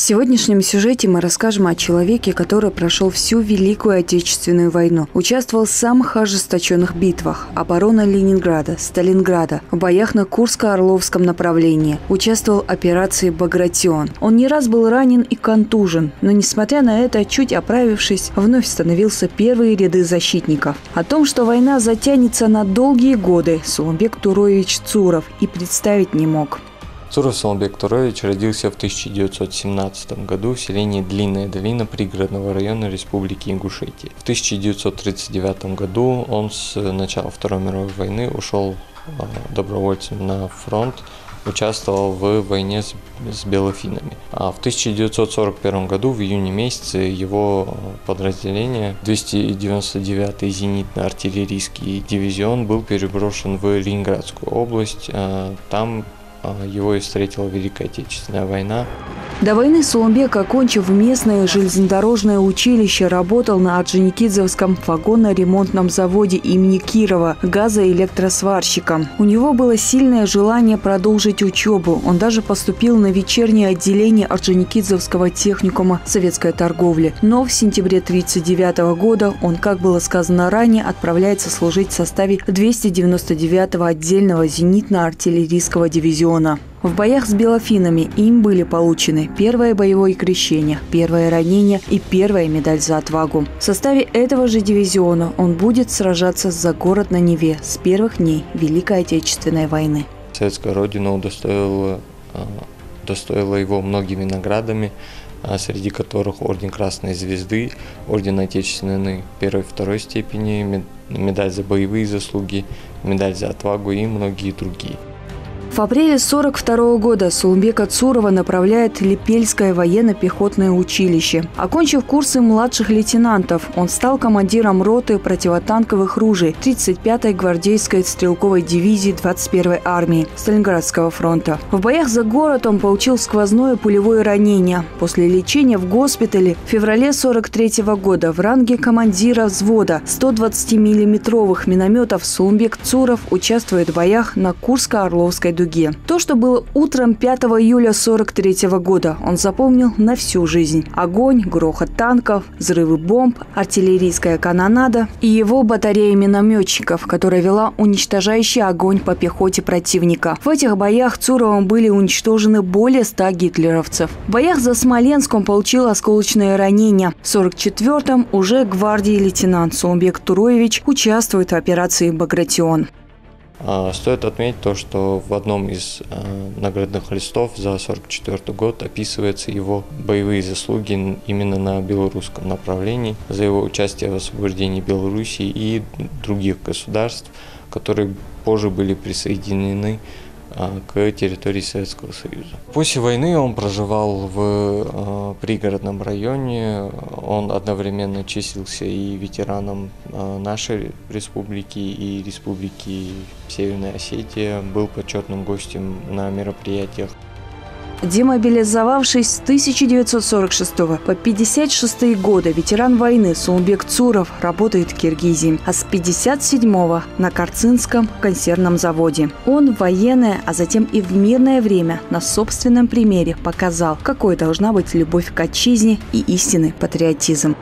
сегодняшнем сюжете мы расскажем о человеке, который прошел всю Великую Отечественную войну, участвовал в самых ожесточенных битвах – оборона Ленинграда, Сталинграда, в боях на Курско-Орловском направлении, участвовал в операции «Багратион». Он не раз был ранен и контужен, но, несмотря на это, чуть оправившись, вновь становился первые ряды защитников. О том, что война затянется на долгие годы, Сулумбек Туроевич Цуров и представить не мог. Цуров Соломбек Турович родился в 1917 году в селении Длинная долина пригородного района Республики Ингушетия. В 1939 году он с начала Второй мировой войны ушел а, добровольцем на фронт, участвовал в войне с, с белофинами. А в 1941 году, в июне месяце, его подразделение, 299-й зенитно-артиллерийский дивизион, был переброшен в Ленинградскую область. А, там его и встретила Великая Отечественная война. До войны Сулумбек, окончив местное железнодорожное училище, работал на Орджоникидзевском вагонно-ремонтном заводе имени Кирова газоэлектросварщиком. У него было сильное желание продолжить учебу. Он даже поступил на вечернее отделение Орджоникидзевского техникума советской торговли. Но в сентябре 1939 года он, как было сказано ранее, отправляется служить в составе 299-го отдельного зенитно-артиллерийского дивизиона. В боях с белофинами им были получены первое боевое крещение, первое ранение и первая медаль за отвагу. В составе этого же дивизиона он будет сражаться за город на Неве с первых дней Великой Отечественной войны. Советская Родина удостоила, а, удостоила его многими наградами, а, среди которых Орден Красной Звезды, Орден Отечественной первой и второй степени, медаль за боевые заслуги, медаль за отвагу и многие другие. В апреле 1942 года Сулумбека Цурова направляет Липельское военно-пехотное училище. Окончив курсы младших лейтенантов, он стал командиром роты противотанковых ружей 35-й гвардейской стрелковой дивизии 21-й армии Сталинградского фронта. В боях за город он получил сквозное пулевое ранение. После лечения в госпитале в феврале 1943 года в ранге командира взвода 120 миллиметровых минометов Сулумбек Цуров участвует в боях на Курско-Орловской дуге. То, что было утром 5 июля 43 года, он запомнил на всю жизнь. Огонь, грохот танков, взрывы бомб, артиллерийская канонада и его батарея минометчиков, которая вела уничтожающий огонь по пехоте противника. В этих боях Цуровым были уничтожены более 100 гитлеровцев. В боях за Смоленск он получил осколочное ранение. В 44-м уже гвардии лейтенант Сумбек Туроевич участвует в операции «Багратион». А, стоит отметить то, что в одном из а, наградных листов за 1944 год описываются его боевые заслуги именно на белорусском направлении, за его участие в освобождении Белоруссии и других государств, которые позже были присоединены а, к территории Советского Союза. После войны он проживал в пригородном районе. Он одновременно числился и ветераном а, нашей республики и республики Северная Осетия. Был почетным гостем на мероприятиях Демобилизовавшись с 1946 по 56 годы, ветеран войны Сулбек Цуров работает в Киргизии, а с 57 на Карцинском консервном заводе. Он в военное, а затем и в мирное время на собственном примере показал, какой должна быть любовь к отчизне и истинный патриотизм.